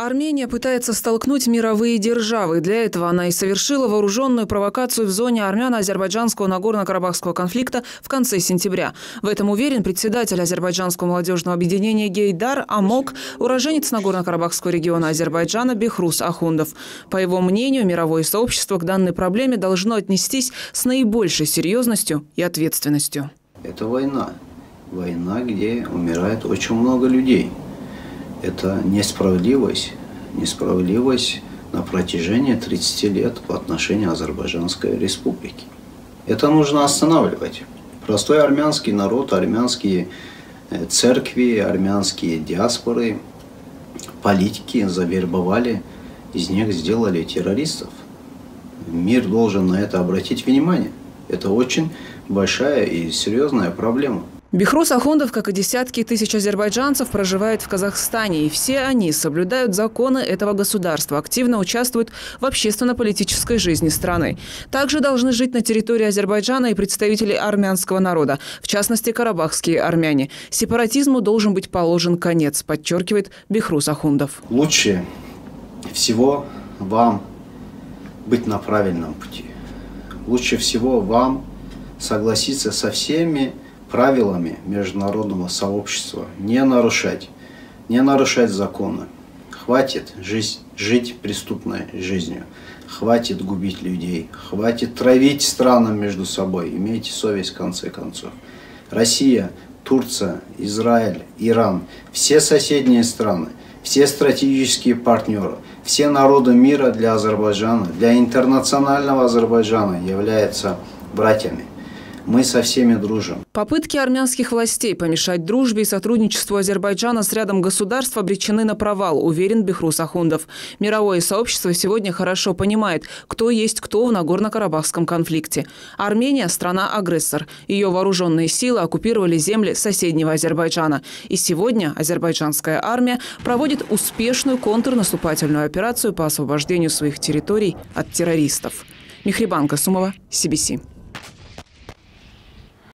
Армения пытается столкнуть мировые державы. Для этого она и совершила вооруженную провокацию в зоне армяно-азербайджанского Нагорно-Карабахского конфликта в конце сентября. В этом уверен председатель азербайджанского молодежного объединения «Гейдар» Амок, уроженец Нагорно-Карабахского региона Азербайджана Бехрус Ахундов. По его мнению, мировое сообщество к данной проблеме должно отнестись с наибольшей серьезностью и ответственностью. Это война. Война, где умирает очень много людей – это несправедливость, несправедливость на протяжении 30 лет по отношению Азербайджанской республики. Это нужно останавливать. Простой армянский народ, армянские э, церкви, армянские диаспоры, политики завербовали, из них сделали террористов. Мир должен на это обратить внимание. Это очень большая и серьезная проблема. Бехрус Ахундов, как и десятки тысяч азербайджанцев, проживает в Казахстане, и все они соблюдают законы этого государства, активно участвуют в общественно-политической жизни страны. Также должны жить на территории Азербайджана и представители армянского народа, в частности, карабахские армяне. Сепаратизму должен быть положен конец, подчеркивает Бехрус Ахундов. Лучше всего вам быть на правильном пути. Лучше всего вам согласиться со всеми правилами международного сообщества не нарушать, не нарушать законы. Хватит жить, жить преступной жизнью, хватит губить людей, хватит травить страны между собой, имейте совесть в конце концов. Россия, Турция, Израиль, Иран, все соседние страны, все стратегические партнеры, все народы мира для Азербайджана, для интернационального Азербайджана являются братьями. Мы со всеми дружим. Попытки армянских властей помешать дружбе и сотрудничеству Азербайджана с рядом государств обречены на провал, уверен Бехрус Ахундов. Мировое сообщество сегодня хорошо понимает, кто есть кто в Нагорно-Карабахском конфликте. Армения – страна-агрессор. Ее вооруженные силы оккупировали земли соседнего Азербайджана. И сегодня азербайджанская армия проводит успешную контрнаступательную операцию по освобождению своих территорий от террористов. Михрибанка Сумова, CBC.